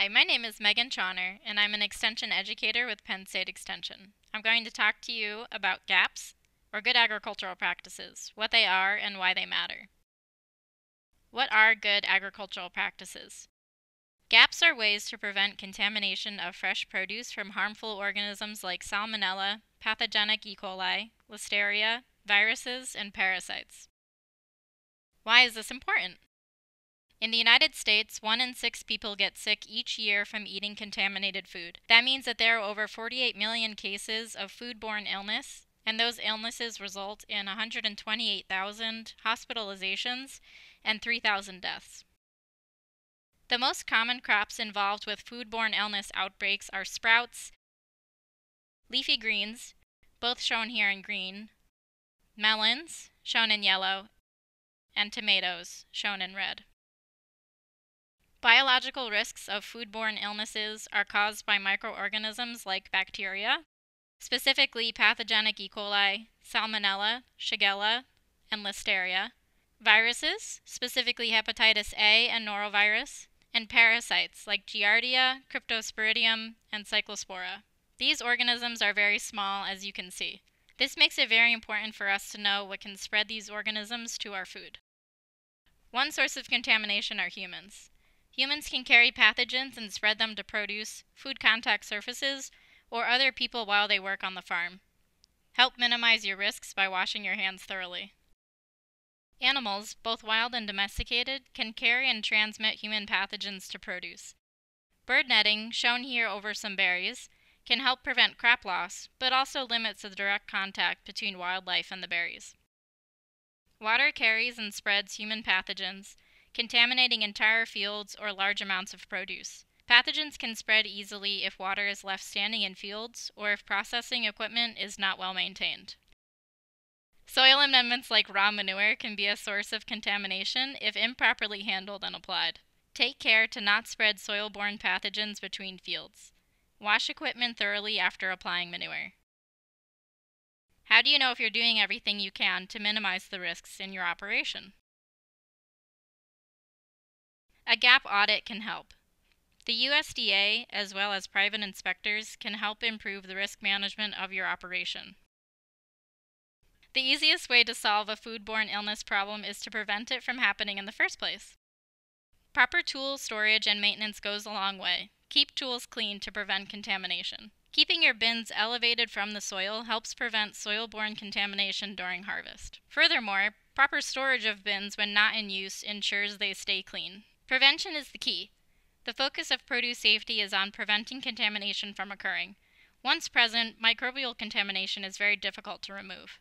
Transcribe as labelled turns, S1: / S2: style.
S1: Hi, my name is Megan Chawner, and I'm an Extension Educator with Penn State Extension. I'm going to talk to you about GAPs, or Good Agricultural Practices, what they are and why they matter. What are good agricultural practices? GAPs are ways to prevent contamination of fresh produce from harmful organisms like Salmonella, pathogenic E. coli, Listeria, viruses, and parasites. Why is this important? In the United States, one in six people get sick each year from eating contaminated food. That means that there are over 48 million cases of foodborne illness, and those illnesses result in 128,000 hospitalizations and 3,000 deaths. The most common crops involved with foodborne illness outbreaks are sprouts, leafy greens, both shown here in green, melons, shown in yellow, and tomatoes, shown in red. Biological risks of foodborne illnesses are caused by microorganisms like bacteria, specifically pathogenic E. coli, Salmonella, Shigella, and Listeria, viruses, specifically hepatitis A and norovirus, and parasites like Giardia, Cryptosporidium, and Cyclospora. These organisms are very small, as you can see. This makes it very important for us to know what can spread these organisms to our food. One source of contamination are humans. Humans can carry pathogens and spread them to produce, food contact surfaces, or other people while they work on the farm. Help minimize your risks by washing your hands thoroughly. Animals, both wild and domesticated, can carry and transmit human pathogens to produce. Bird netting, shown here over some berries, can help prevent crop loss, but also limits the direct contact between wildlife and the berries. Water carries and spreads human pathogens, contaminating entire fields or large amounts of produce. Pathogens can spread easily if water is left standing in fields or if processing equipment is not well maintained. Soil amendments like raw manure can be a source of contamination if improperly handled and applied. Take care to not spread soil-borne pathogens between fields. Wash equipment thoroughly after applying manure. How do you know if you're doing everything you can to minimize the risks in your operation? A GAP audit can help. The USDA, as well as private inspectors, can help improve the risk management of your operation. The easiest way to solve a foodborne illness problem is to prevent it from happening in the first place. Proper tool storage and maintenance goes a long way. Keep tools clean to prevent contamination. Keeping your bins elevated from the soil helps prevent soil-borne contamination during harvest. Furthermore, proper storage of bins when not in use ensures they stay clean. Prevention is the key. The focus of produce safety is on preventing contamination from occurring. Once present, microbial contamination is very difficult to remove.